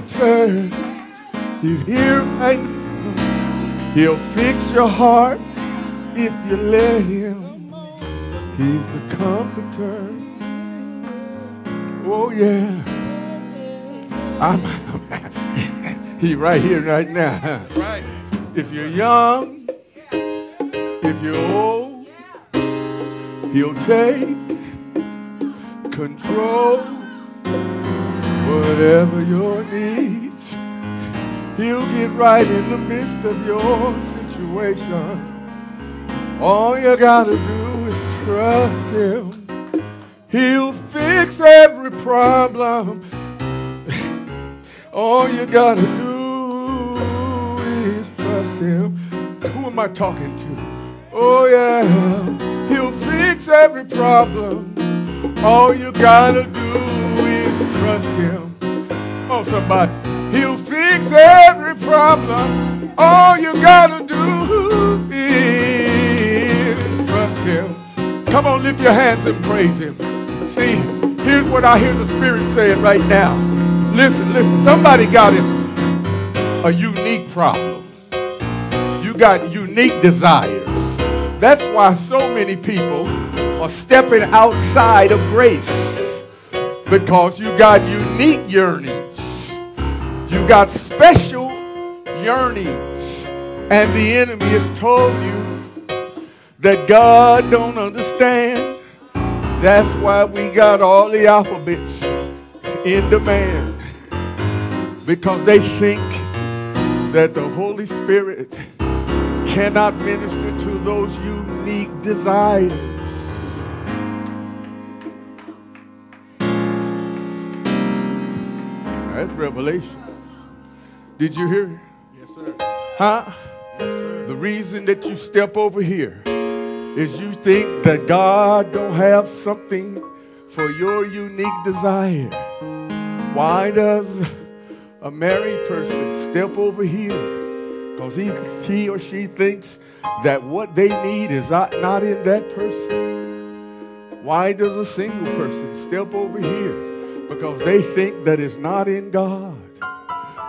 comforter. He's here right now. He'll fix your heart if you let him. He's the comforter. Oh yeah. I'm he right here right now. Right. If you're young, if you're old, he'll take control. Whatever your needs, he'll get right in the midst of your situation. All you gotta do is trust him. He'll fix every problem. All you gotta do is trust him. Who am I talking to? Oh yeah, he'll fix every problem. All you gotta do. Oh somebody, he'll fix every problem. All you gotta do is trust him. Come on, lift your hands and praise him. See, here's what I hear the Spirit saying right now. Listen, listen. Somebody got him a unique problem. You got unique desires. That's why so many people are stepping outside of grace because you got unique yearnings. You got special yearnings. And the enemy has told you that God don't understand. That's why we got all the alphabets in demand. Because they think that the Holy Spirit cannot minister to those unique desires. That's revelation. Did you hear? Yes, sir. Huh? Yes, sir. The reason that you step over here is you think that God don't have something for your unique desire. Why does a married person step over here? Because he, he or she thinks that what they need is not, not in that person. Why does a single person step over here? Because they think that it's not in God.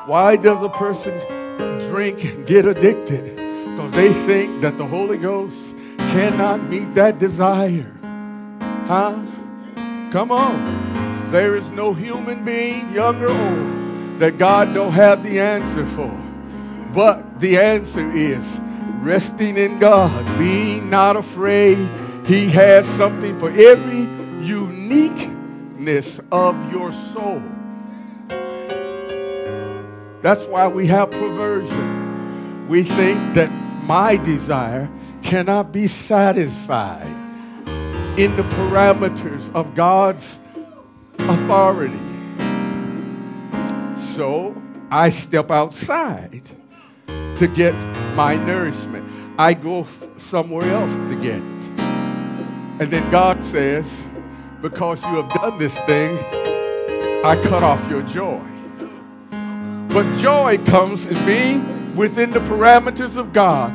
Why does a person drink and get addicted? Because they think that the Holy Ghost cannot meet that desire. Huh? Come on. There is no human being, young or old, that God don't have the answer for. But the answer is resting in God, being not afraid. He has something for every uniqueness of your soul. That's why we have perversion. We think that my desire cannot be satisfied in the parameters of God's authority. So I step outside to get my nourishment. I go somewhere else to get it. And then God says, because you have done this thing, I cut off your joy. But joy comes in being within the parameters of God.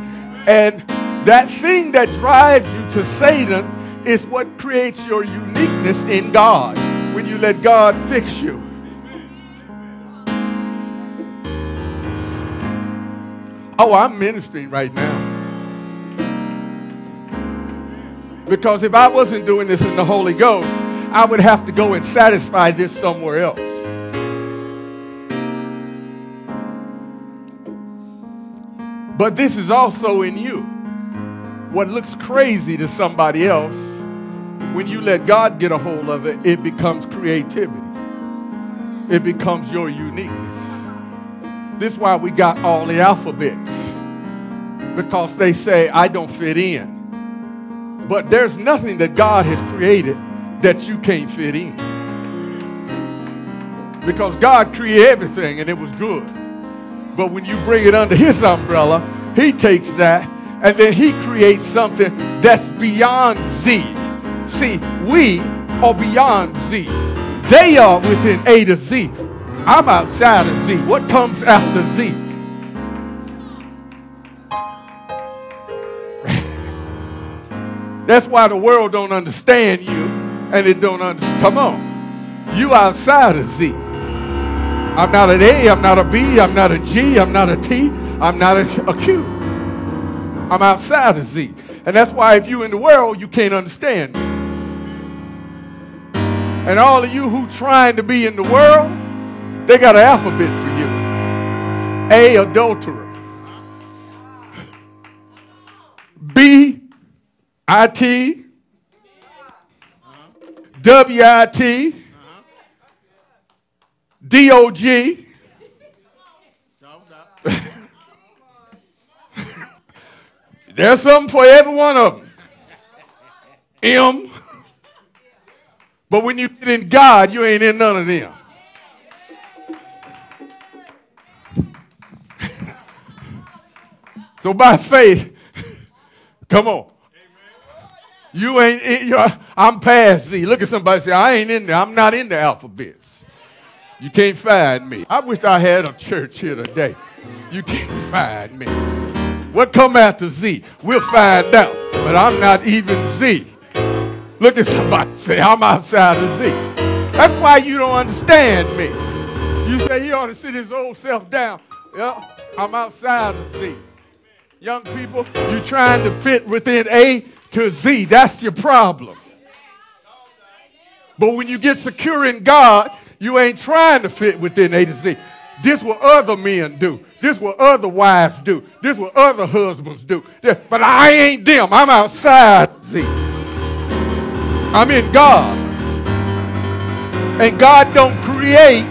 And that thing that drives you to Satan is what creates your uniqueness in God when you let God fix you. Oh, I'm ministering right now. Because if I wasn't doing this in the Holy Ghost, I would have to go and satisfy this somewhere else. But this is also in you. What looks crazy to somebody else, when you let God get a hold of it, it becomes creativity. It becomes your uniqueness. This is why we got all the alphabets. Because they say, I don't fit in. But there's nothing that God has created that you can't fit in. Because God created everything and it was good. But when you bring it under his umbrella, he takes that and then he creates something that's beyond Z. See, we are beyond Z. They are within A to Z. I'm outside of Z. What comes after Z? That's why the world don't understand you and it don't understand. Come on. You outside of Z. I'm not an A, I'm not a B, I'm not a G, I'm not a T, I'm not a, a Q. I'm outside of Z. And that's why if you're in the world, you can't understand me. And all of you who trying to be in the world, they got an alphabet for you. A, adulterer. B, I-T, W-I-T, D-O-G, There's something for every one of them. M. But when you get in God, you ain't in none of them. so by faith, come on. You ain't in your, I'm past Z. Look at somebody say, I ain't in there. I'm not in the alphabets. You can't find me. I wish I had a church here today. You can't find me. What come after Z? We'll find out. But I'm not even Z. Look at somebody say, I'm outside of Z. That's why you don't understand me. You say he ought to sit his old self down. Yeah, I'm outside of Z. Young people, you're trying to fit within A to Z. That's your problem. But when you get secure in God, you ain't trying to fit within A to Z. This what other men do. This what other wives do. This what other husbands do. But I ain't them. I'm outside Z. I'm in God. And God don't create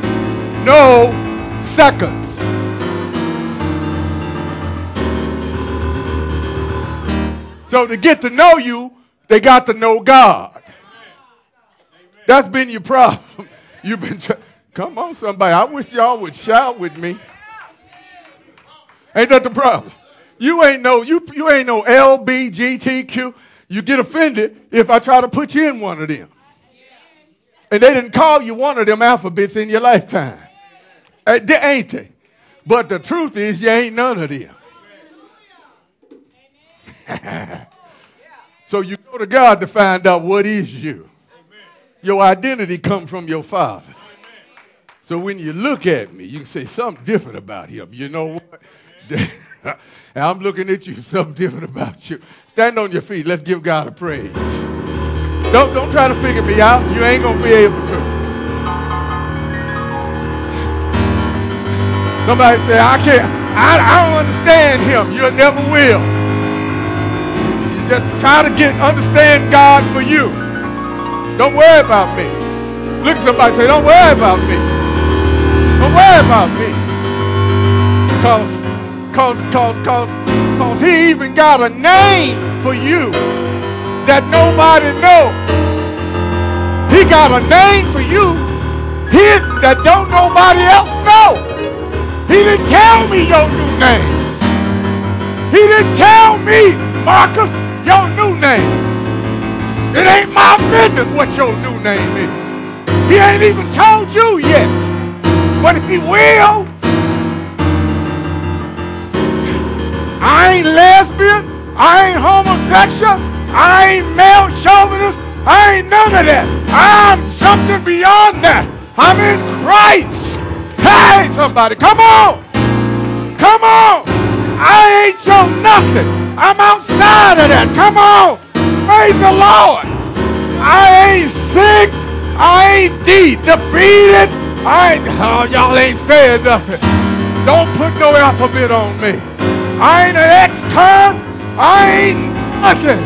no seconds. So to get to know you, they got to know God. That's been your problem. You've been trying. Come on, somebody. I wish y'all would shout with me. Ain't that the problem? You ain't no you you ain't no LBGTQ. You get offended if I try to put you in one of them. And they didn't call you one of them alphabets in your lifetime. Uh, ain't they? But the truth is you ain't none of them. so you go to God to find out what is you. Your identity comes from your father. So when you look at me, you can say something different about him. You know what? I'm looking at you, something different about you. Stand on your feet. Let's give God a praise. Don't, don't try to figure me out. You ain't going to be able to. Somebody say, I can't, I, I don't understand him. You never will. Just try to get, understand God for you. Don't worry about me. Look at somebody say, don't worry about me. Don't worry about me. Cause, cause, cause, cause, cause he even got a name for you that nobody know. He got a name for you hidden that don't nobody else know. He didn't tell me your new name. He didn't tell me, Marcus, your new name. It ain't my business what your new name is. He ain't even told you yet but if he will. I ain't lesbian. I ain't homosexual. I ain't male chauvinist. I ain't none of that. I'm something beyond that. I'm in Christ. Hey, somebody, come on. Come on. I ain't your nothing. I'm outside of that. Come on. Praise the Lord. I ain't sick. I ain't de- defeated. I ain't, oh, y'all ain't saying nothing. Don't put no alphabet on me. I ain't an ex-con. I ain't nothing.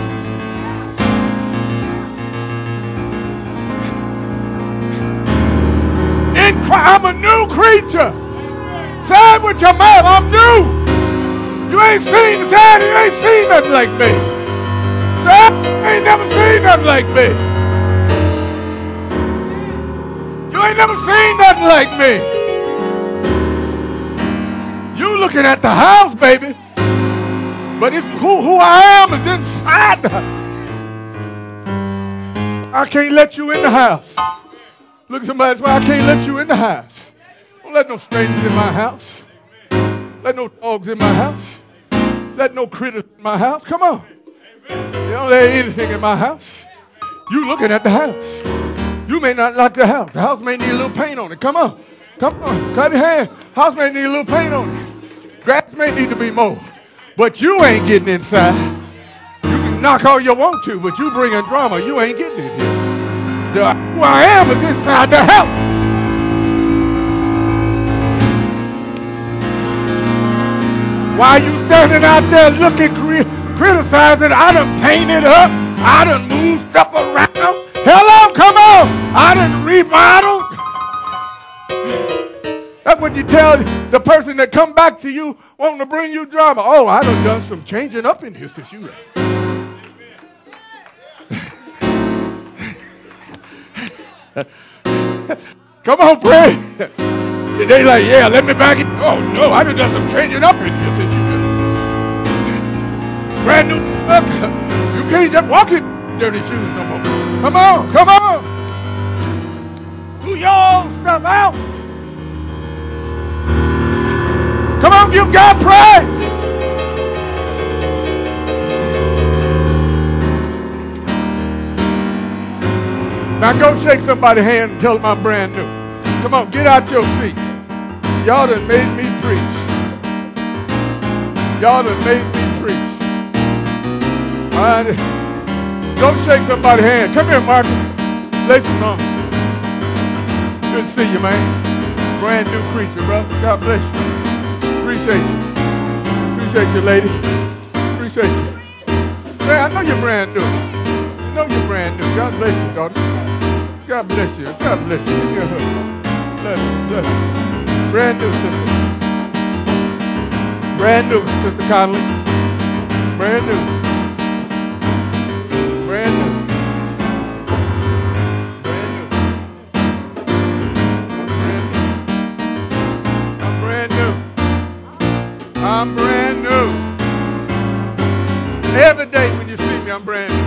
In Christ, I'm a new creature. Say it with your mouth. I'm new. You ain't seen, say you ain't seen nothing like me. You ain't never seen nothing like me. You ain't never seen nothing like me. You looking at the house, baby. But it's who, who I am is inside. I can't let you in the house. Look at somebody, that's why I can't let you in the house. Don't let no strangers in my house. Let no dogs in my house. Let no critters in my house. Come on. You don't let anything in my house. You looking at the house. You may not like the house. The house may need a little paint on it. Come on. Come on, cut your hand. House may need a little paint on it. Grass may need to be mowed. But you ain't getting inside. You can knock all you want to, but you bringing drama. You ain't getting in here. The, who I am is inside the house. Why you standing out there looking, criticizing? I done painted up. I done moved stuff around. Hello, come on. I done remodeled. That's what you tell the person that come back to you wanting to bring you drama. Oh, I done done some changing up in here since you left. come on, pray. They like, yeah, let me back in. Oh, no, I done done some changing up in here since you. Brand new. You can't just walk in dirty shoes no more. Come on, come on. Do your stuff out. Come on, give God praise. Now go shake somebody's hand and tell them I'm brand new. Come on, get out your seat. Y'all done made me preach. Y'all done made. Right. Go shake somebody's hand. Come here, Marcus. Lay some on. Good to see you, man. Brand new creature, bro. God bless you. Appreciate you. Appreciate you, lady. Appreciate you. Man, I know you're brand new. I know you're brand new. God bless you, daughter. God bless you. God bless you. Give her. Bless you. Bless you. Brand new, sister. Brand new, Sister Connolly. Brand new. When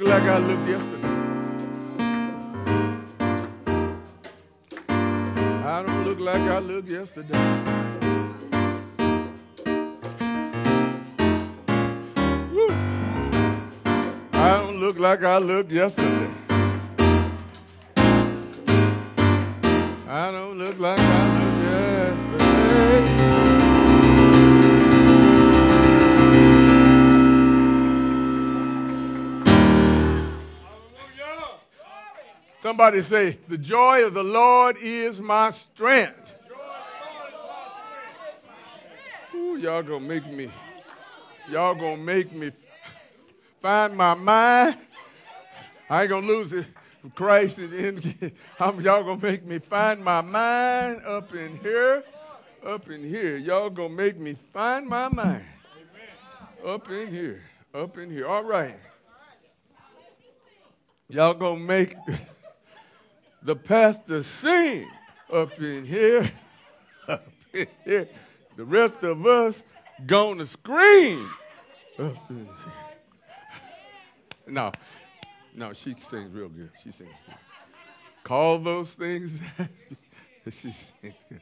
look like I looked yesterday. I don't look like I looked yesterday. Woo. I don't look like I looked yesterday. I don't look like I Somebody say, The joy of the Lord is my strength. Ooh, y'all gonna make me, y'all gonna make me find my mind. I ain't gonna lose it. Christ is in. I'm, y'all gonna make me find my mind up in here, up in here. Y'all gonna make me find my mind. Up in here, up in here. All right. Y'all gonna make the pastor sing up in here, up in here. The rest of us gonna scream. No, no, she sings real good. She sings good. Call those things. she sings good.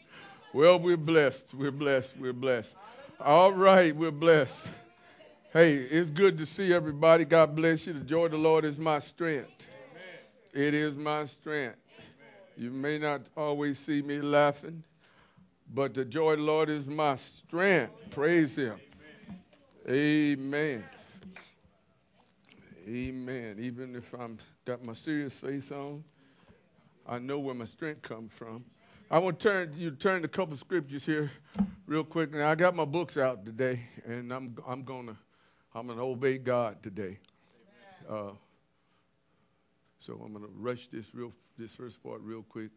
Well, we're blessed. We're blessed. We're blessed. All right, we're blessed. Hey, it's good to see everybody. God bless you. The joy of the Lord is my strength. It is my strength. You may not always see me laughing, but the joy of the Lord is my strength. Praise Him. Amen. Amen. Even if I'm got my serious face on, I know where my strength comes from. I want to turn you turn a couple scriptures here, real quick. Now I got my books out today, and I'm I'm gonna I'm gonna obey God today. Uh, So I'm going to rush this real this first part real quick.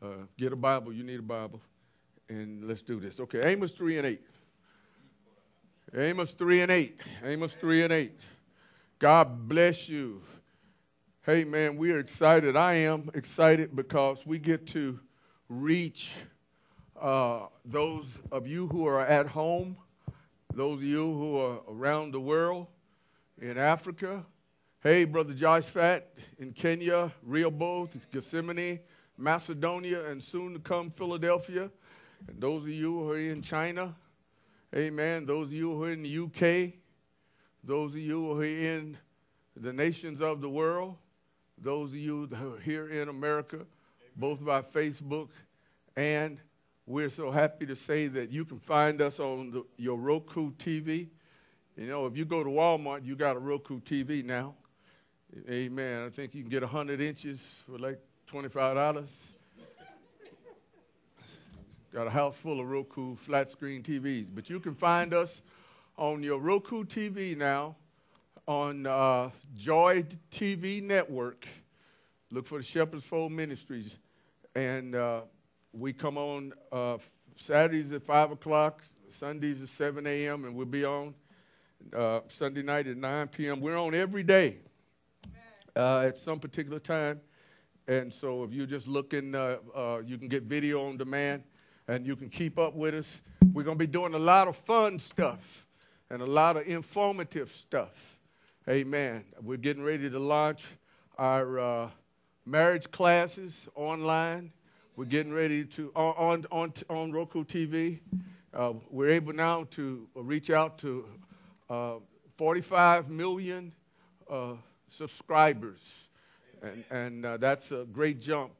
Uh, get a Bible. You need a Bible, and let's do this. Okay, Amos three and eight. Amos three and eight. Amos three and eight. God bless you. Hey man, we are excited. I am excited because we get to reach uh, those of you who are at home, those of you who are around the world, in Africa. Hey, Brother Josh Fat in Kenya, Rehoboth, Gethsemane, Macedonia, and soon to come Philadelphia. And those of you who are in China, amen. Those of you who are in the UK, those of you who are in the nations of the world, those of you who are here in America, both by Facebook and we're so happy to say that you can find us on the, your Roku TV. You know, if you go to Walmart, you got a Roku TV now. Amen. I think you can get 100 inches for like $25. got a house full of Roku flat screen TVs. But you can find us on your Roku TV now on uh, Joy TV Network. Look for the Shepherd's Fold Ministries. And uh, we come on uh, Saturdays at 5 o'clock, Sundays at 7 a.m., and we'll be on uh, Sunday night at 9 p.m. We're on every day uh, at some particular time. And so if you're just looking, uh, uh, you can get video on demand and you can keep up with us. We're going to be doing a lot of fun stuff and a lot of informative stuff. Amen. We're getting ready to launch our uh, marriage classes online. We're getting ready to, on, on, on Roku TV, uh, we're able now to reach out to uh, 45 million subscribers. And, and uh, that's a great jump.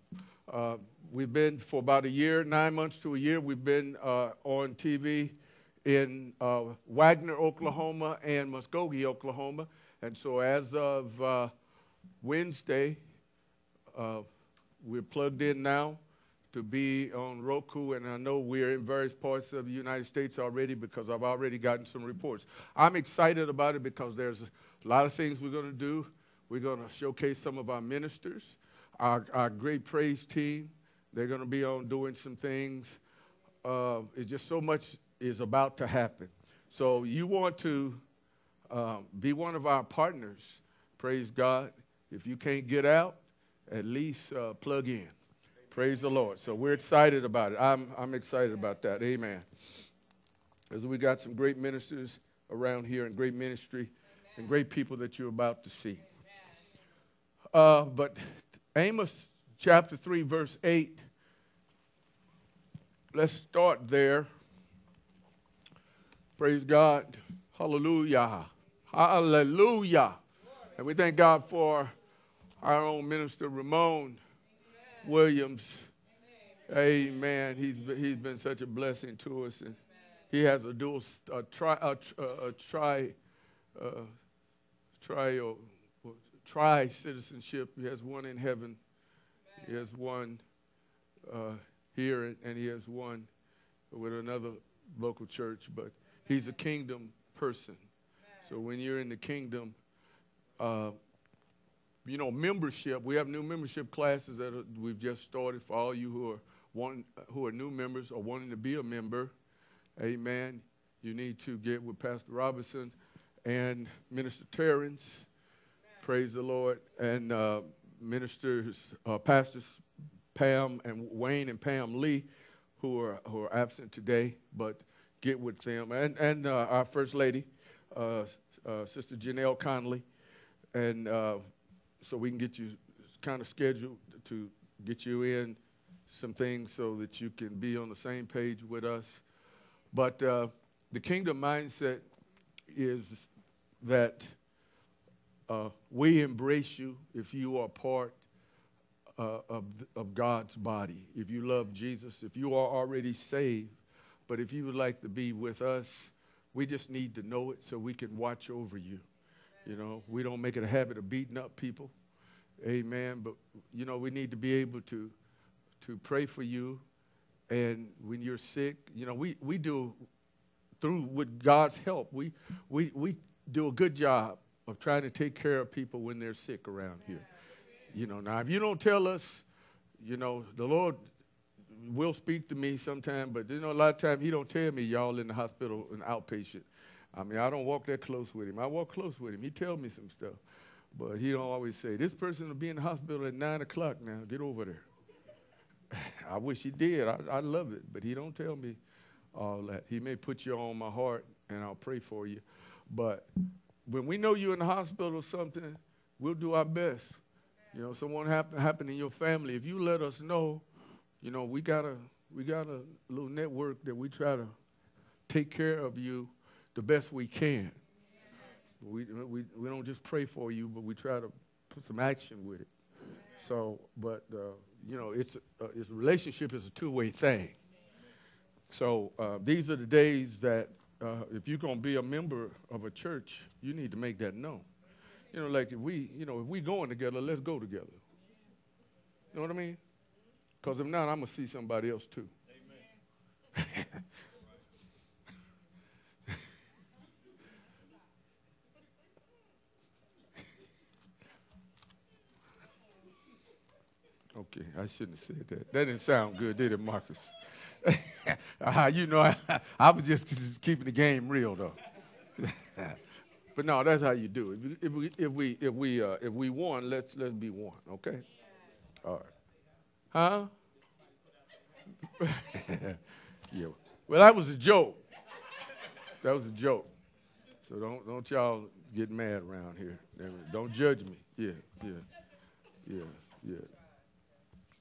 Uh, we've been for about a year, nine months to a year, we've been uh, on TV in Wagoner, Oklahoma, and Muskogee, Oklahoma. And so as of Wednesday, we're plugged in now to be on Roku, and I know we're in various parts of the United States already because I've already gotten some reports. I'm excited about it because there's a lot of things we're going to do. We're going to showcase some of our ministers, our, our great praise team. They're going to be on doing some things. Uh, it's just so much is about to happen. So you want to uh, be one of our partners, praise God. If you can't get out, at least uh, plug in. Praise the Lord. So we're excited about it. I'm, I'm excited about that. Amen. As we got some great ministers around here and great ministry Amen. and great people that you're about to see. Uh, but Amos chapter 3, verse 8, let's start there. Praise God. Hallelujah. Hallelujah. And we thank God for our own minister, Ramon. Williams. Amen. He's been, he's been such a blessing to us, and he has a dual a tri a, a tri uh, tri tri citizenship. He has one in heaven. He has one uh, here, and he has one with another local church. But he's a kingdom person. So when you're in the kingdom, uh, you know, membership. We have new membership classes that are, we've just started for all you who are wanting, who are new members or wanting to be a member. Amen. You need to get with Pastor Robinson and Minister Terrence. Praise the Lord. And uh, ministers, uh, Pastors Pam and Wayne and Pam Lee, who are, who are absent today, but get with them. And, and uh, our First Lady, uh, uh, Sister Janelle Conley, and uh, so we can get you kind of scheduled to get you in some things so that you can be on the same page with us. But the kingdom mindset is that uh, we embrace you if you are part uh, of, of God's body. If you love Jesus, if you are already saved, but if you would like to be with us, we just need to know it so we can watch over you. You know, we don't make it a habit of beating up people. Amen. But, you know, we need to be able to, to pray for you. And when you're sick, you know, we, we do, through with God's help, we, we, we do a good job of trying to take care of people when they're sick around here. You know, now if you don't tell us, you know, the Lord will speak to me sometime, but you know, a lot of times He don't tell me y'all in the hospital an outpatient. I mean, I don't walk that close with Him. I walk close with Him. He tell me some stuff, but He don't always say this person will be in the hospital at nine o'clock. Now get over there. I wish He did. I, I love it, but He don't tell me all that. He may put you on my heart, and I'll pray for you, but when we know you're in the hospital or something, we'll do our best. You know, someone happen happen in your family. If you let us know, you know, we got a we got a little network that we try to take care of you the best we can. We, we, we don't just pray for you, but we try to put some action with it. So, but, uh, you know, it's, uh, it's relationship is a two-way thing. So uh, these are the days that uh, if you're going to be a member of a church, you need to make that known. You know, like if we, you know, if we going together, let's go together. You know what I mean? Because if not, I'm going to see somebody else too. okay, I shouldn't have said that. That didn't sound good, did it, Marcus? uh, you know, I, I was just, keeping the game real, though. but no, that's how you do it. If we, if we, if we, uh, if we won, let's let's be one, okay? All right. Huh? yeah. Well, that was a joke. That was a joke. So don't don't y'all get mad around here. Don't judge me. Yeah, yeah, yeah, yeah,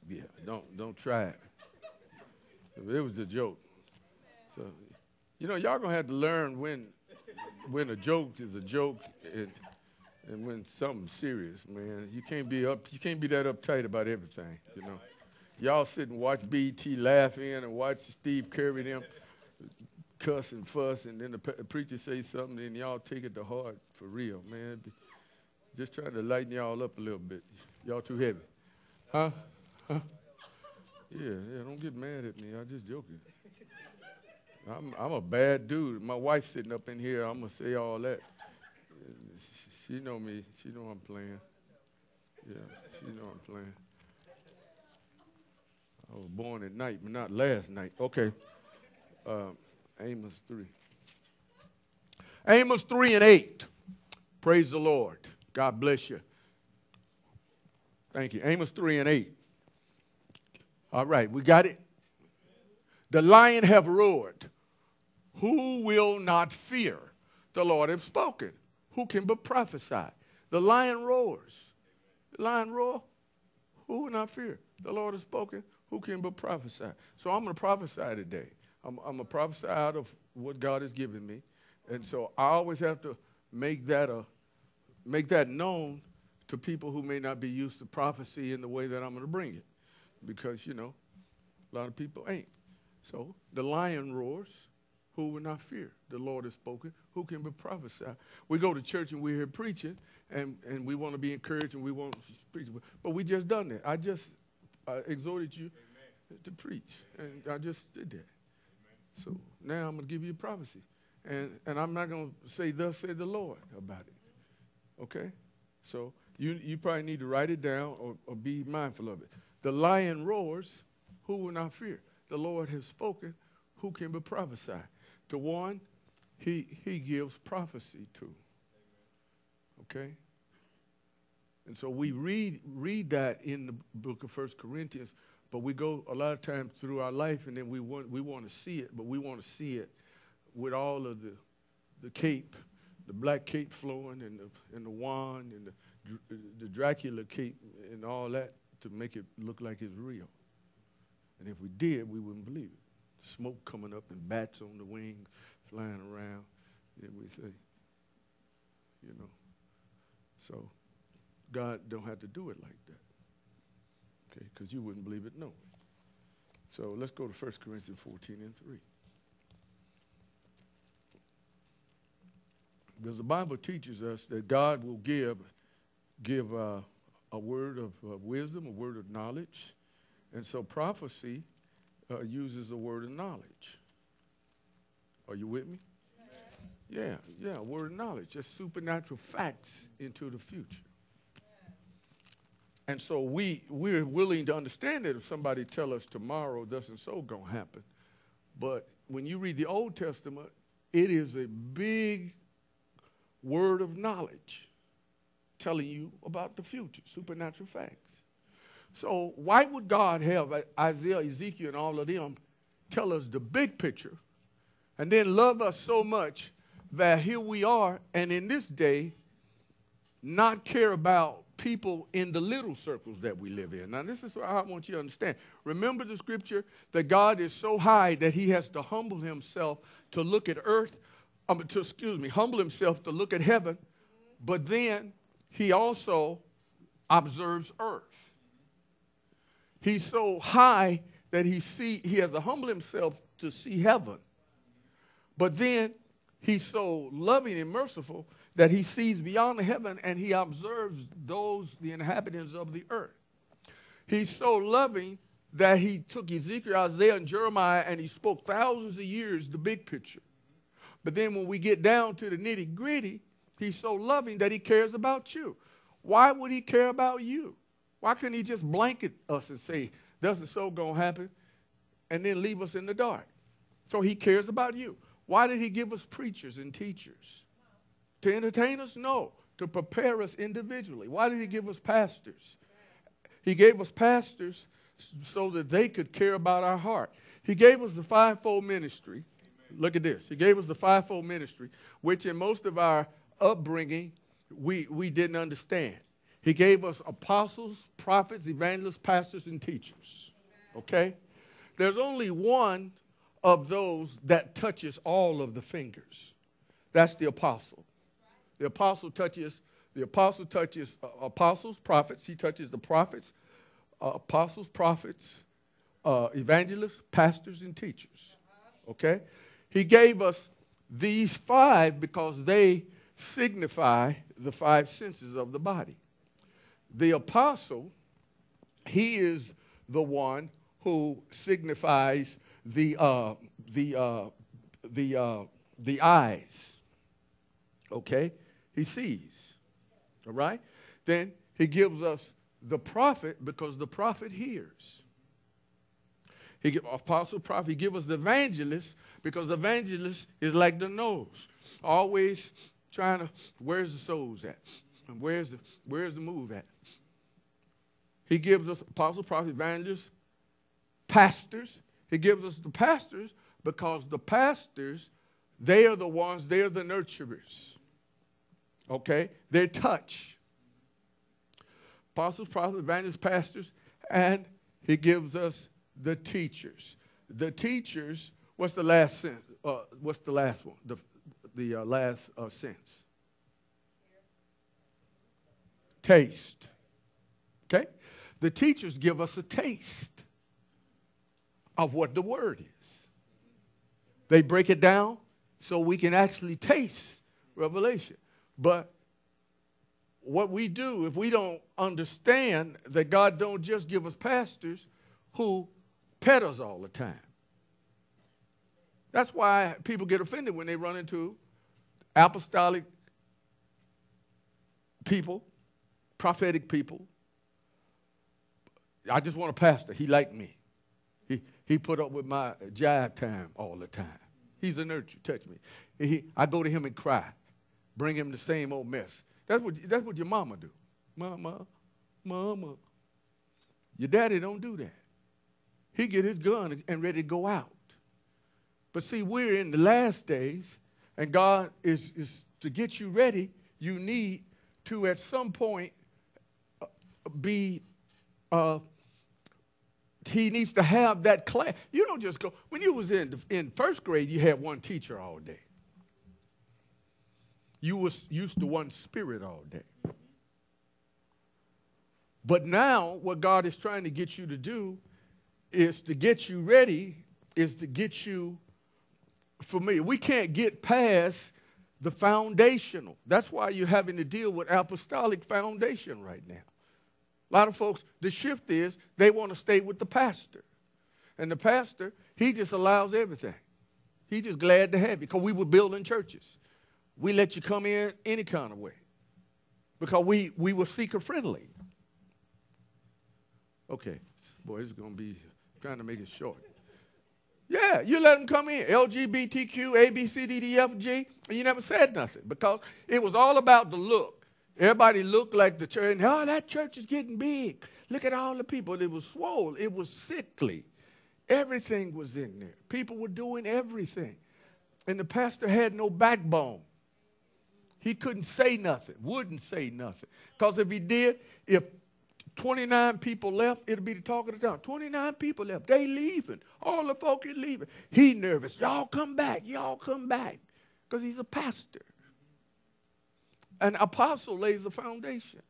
yeah. Don't don't try it. It was a joke. So, you know, y'all gonna have to learn when when a joke is a joke and and when something's serious, man. You can't be up. You can't be that uptight about everything. You know, y'all sit and watch BET laughing and watch Steve Curry them cuss and fuss, and then the preacher say something, and y'all take it to heart for real, man. Just trying to lighten y'all up a little bit. Y'all too heavy, huh? huh? Yeah, yeah, don't get mad at me. I'm just joking. I'm, I'm a bad dude. My wife's sitting up in here. I'm to say all that. She, she know me. She know I'm playing. Yeah, she know I'm playing. I was born at night, but not last night. Okay. Uh, Amos 3. Amos 3 and 8. Praise the Lord. God bless you. Thank you. Amos 3 and 8. All right, we got it. The lion have roared. Who will not fear? The Lord have spoken. Who can but prophesy? The lion roars. Lion roar. Who will not fear? The Lord has spoken. Who can but prophesy? So I'm going to prophesy today. I'm, I'm going to prophesy out of what God has given me. And so I always have to make that a make that known to people who may not be used to prophecy in the way that I'm going to bring it because, you know, a lot of people ain't. So the lion roars. Who will not fear? The Lord has spoken. Who can but prophesy? We go to church and we hear preaching, and, and we want to be encouraged and we want to preach. But we just done that. I just uh, exhorted you Amen. to preach, and I just did that. Amen. So now I'm going to give you a prophecy. And, and I'm not going to say, Thus said the Lord about it. Okay? So you, you probably need to write it down or, or be mindful of it. The lion roars, who will not fear? The Lord has spoken, who can but prophesy? To one, he, he gives prophecy to. Okay? And so we read, read that in the book of First Corinthians, but we go a lot of times through our life and then we want, we want to see it, but we want to see it with all of the, the cape, the black cape flowing and the, and the wand and the, the Dracula cape and all that to make it look like it's real. And if we did, we wouldn't believe it. Smoke coming up and bats on the wings flying around. Then we say, you know. So God don't have to do it like that. Okay, because you wouldn't believe it no. So let's go to 1 Corinthians 14 and 3. Because the Bible teaches us that God will give, give uh, a word of uh, wisdom, a word of knowledge. And so prophecy uh, uses the word of knowledge. Are you with me? Yeah, yeah, word of knowledge, just supernatural facts into the future. And so we, we're willing to understand that if somebody tell us tomorrow doesn't so going to happen. But when you read the Old Testament, it is a big word of knowledge telling you about the future, supernatural facts. So why would God have Isaiah, Ezekiel, and all of them tell us the big picture and then love us so much that here we are and in this day not care about people in the little circles that we live in. Now, this is what I want you to understand. Remember the scripture that God is so high that he has to humble himself to look at earth, um, to, excuse me, humble himself to look at heaven, but then he also observes earth. He's so high that he see he has to humble himself to see heaven. But then he's so loving and merciful that he sees beyond the heaven and he observes those, the inhabitants of the earth. He's so loving that he took Ezekiel, Isaiah, and Jeremiah and he spoke thousands of years the big picture. But then when we get down to the nitty gritty, he's so loving that he cares about you. Why would he care about you? Why couldn't he just blanket us and say, doesn't so to happen, and then leave us in the dark? So he cares about you. Why did he give us preachers and teachers? To entertain us? No. To prepare us individually. Why did he give us pastors? He gave us pastors so that they could care about our heart. He gave us the fivefold ministry. Look at this. He gave us the fivefold ministry, which in most of our upbringing, we, we didn't understand. He gave us apostles, prophets, evangelists, pastors, and teachers. Okay? There's only one of those that touches all of the fingers. That's the apostle. The apostle touches the apostle touches uh, apostles, prophets. He touches the prophets, uh, apostles, prophets, uh, evangelists, pastors, and teachers. Okay? He gave us these five because they signify the five senses of the body. The apostle, he is the one who signifies the, uh, the, uh, the, uh, the eyes. Okay? He sees. All right? Then he gives us the prophet because the prophet hears. He give apostle, prophet. He give us the evangelist because the evangelist is like the nose, always trying to. Where's the souls at? And where's the where's the move at? He gives us apostle, prophet, evangelist, pastors. He gives us the pastors because the pastors, they are the ones, they are the nurturers. Okay? They touch. Apostles, prophets, evangelists, pastors, and he gives us the teachers. The teachers, what's the last sense? Uh, what's the last one? The, the uh, last uh, sense? Taste. Okay? The teachers give us a taste of what the word is. They break it down so we can actually taste revelation. But what we do if we don't understand that God don't just give us pastors who pet us all the time. That's why people get offended when they run into apostolic people, prophetic people. I just want a pastor. He liked me. He, he put up with my jive time all the time. He's a nurture. Touch me. He, I go to him and cry bring him the same old mess. That's what, that's what your mama do. Mama, mama. Your daddy don't do that. He get his gun and ready to go out. But see, we're in the last days, and God is, is to get you ready, you need to at some point be uh, he needs to have that class. You don't just go. When you was in in first grade, you had one teacher all day. You was used to one spirit all day. But now, what God is trying to get you to do is to get you ready, is to get you familiar. We can't get past the foundational. That's why you're having to deal with apostolic foundation right now. A lot of folks, the shift is they want to stay with the pastor. And the pastor, he just allows everything. He's just glad to have you because we were building churches we let you come in any kind of way because we, we were seeker friendly. Okay, boy, it's going to be trying to make it short. Yeah, you let them come in. LGBTQ, A, B, C, D, D, F, G, and you never said nothing because it was all about the look. Everybody looked like the church, oh, that church is getting big. Look at all the people. It was swole. It was sickly. Everything was in there. People were doing everything. And the pastor had no backbone. He couldn't say nothing, wouldn't say nothing. Because if he did, if 29 people left, it'll be the talk of the town. 29 people left. They leaving. All the folk is leaving. He nervous. Y'all come back. Y'all come back. Because he's a pastor. An apostle lays a foundation.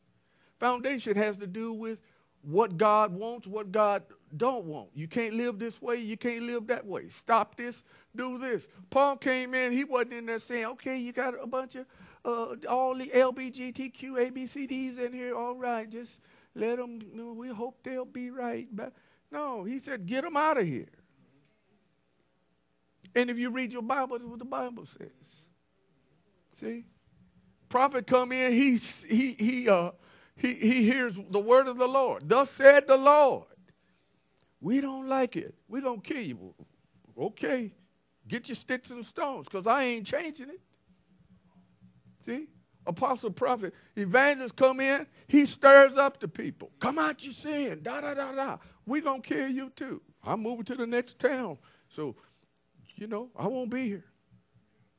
Foundation has to do with what God wants, what God don't want. You can't live this way, you can't live that way. Stop this, do this. Paul came in, he wasn't in there saying, okay, you got a bunch of uh, all the LBGTQ, ABCDs in here, all right, just let them, you know, we hope they'll be right. But no, he said, get them out of here. And if you read your Bible, that's what the Bible says. See? Prophet come in, he, he, he, uh, he, he hears the word of the Lord. Thus said the Lord. We don't like it. Going to kill you. Okay. Get your sticks and stones because I ain't changing it. See? Apostle, prophet, evangelist come in, he stirs up the people. Come out your sin. Da da da da. We're going to kill you too. I'm moving to the next town. So, you know, I won't be here.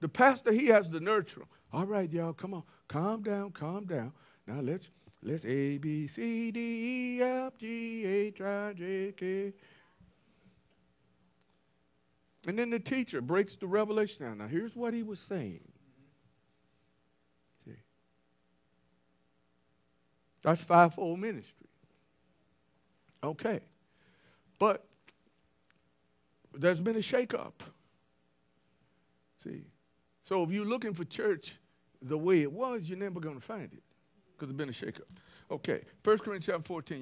The pastor, he has to nurture. All right, y'all, come on. Calm down, calm down. Now let's Let's A, B, C, D, E, F, G, H, I, J, K. And then the teacher breaks the revelation down. Now, here's what he was saying. See? That's fivefold ministry. Okay. But there's been a shakeup. See? So if you're looking for church the way it was, you're never going to find it because there's been a shakeup. Okay, 1 Corinthians chapter 14.